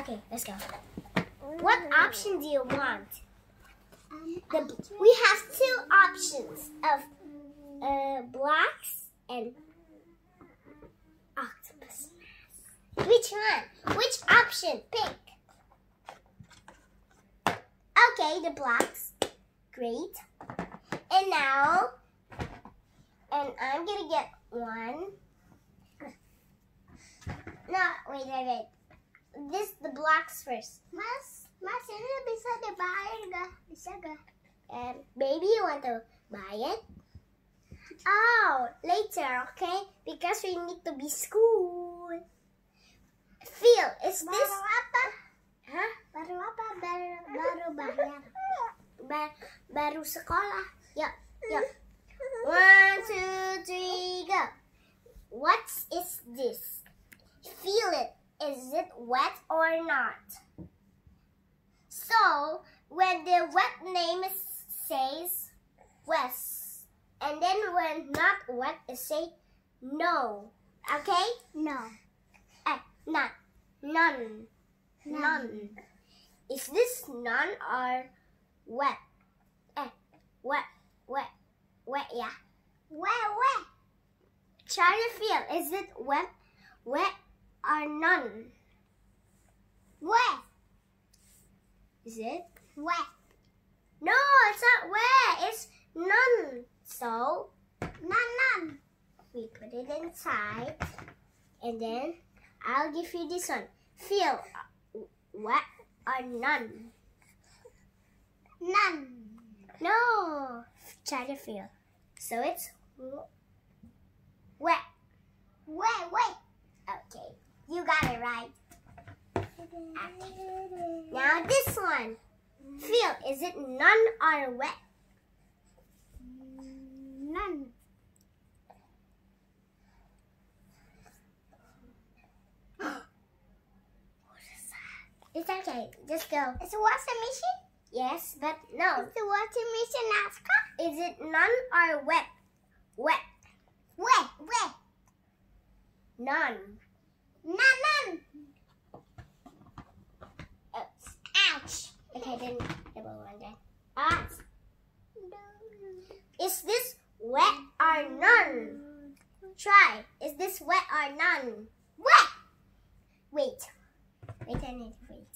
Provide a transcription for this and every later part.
Okay, let's go. What option do you want? The, we have two options of uh, blocks and octopus mask. Which one? Which option? Pick. Okay, the blocks. Great. And now, and I'm gonna get one. No, wait, wait, wait. This the blocks first. Mas, mas ini bisa dibayar gak? Bisa gak? And maybe you want to buy it. Oh, later, okay? Because we need to be school. Phil, is Baru this apa? huh? Baru apa? Baru, baru bayar. Ba- baru sekolah. Yep, yep. One, two, three, go. What is this? Feel it. Is it wet or not? So, when the wet name says west, and then when not wet, it say no. Okay? No. Eh, not. None. None. Is this none or wet? Eh, wet, wet, wet, yeah. Where, where? Try to feel. Is it wet, wet or none? Where? Is it? Where? No, it's not wet. It's none. So None, none. we put it inside, and then I'll give you this one. Feel uh, wet or none? None. No. Try to feel. So it's wet. wet. Where, where? Okay, you got it right. Now this one. Feel, is it none or wet? None. It's okay, just go. It's a washing machine? Yes, but no. It's a washing machine NASCAR? Is it none or wet? Wet. Where, where? None. None, Okay, then double one then. Ah, is this wet or none? Try. Is this wet or none? Where? Wait. Wait, I need to wait.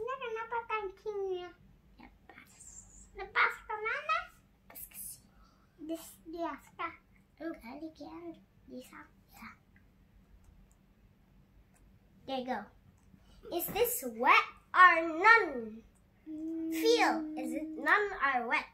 Ini kenapa kancingnya? Lepas. Lepas kemana? Lepas ke sini. Di, di askar. Enggak, di kian. Di sana. There you go. Is this wet or none? Feel. Is it none are wet?